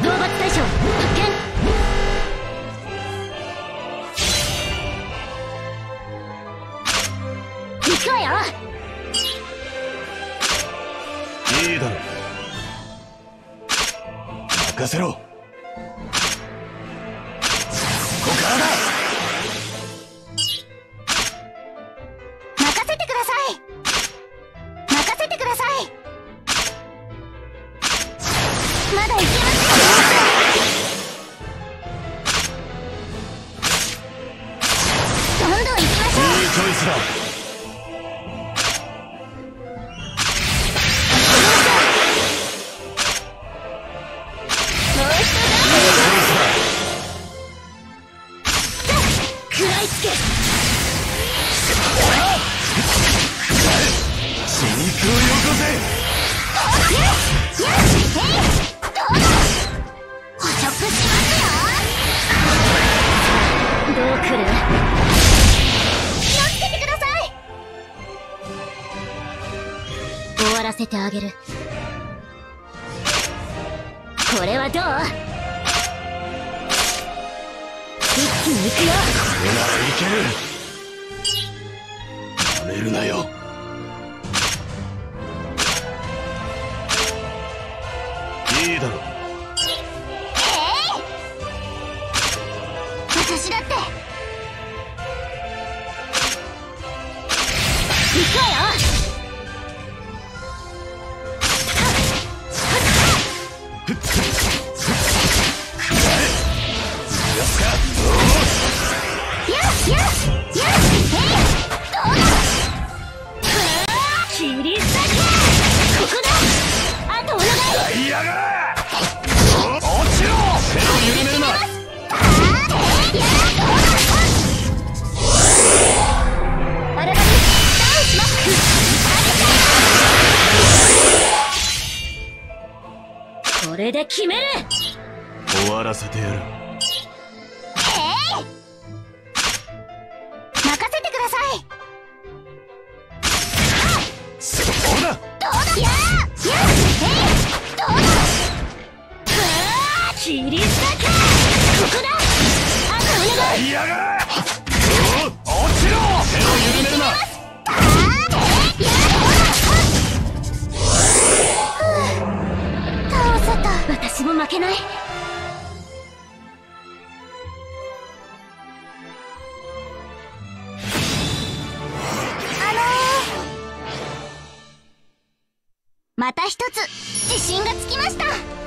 討伐対発見行くわよいいだろ。任せろからだ。任せてください。任せてください。まだいけません。どうだどう来るわらせてあげる。これはどう？一気に行くよ。これならいける。やめるなよ。いいだろ。うれで決める。終わらせてやる。任せてください。そうだ。どうだ。やーやーへいどうだ。ふわー切り裂けここだ。あとお願い。いやが落けない、また一つ自信がつきました。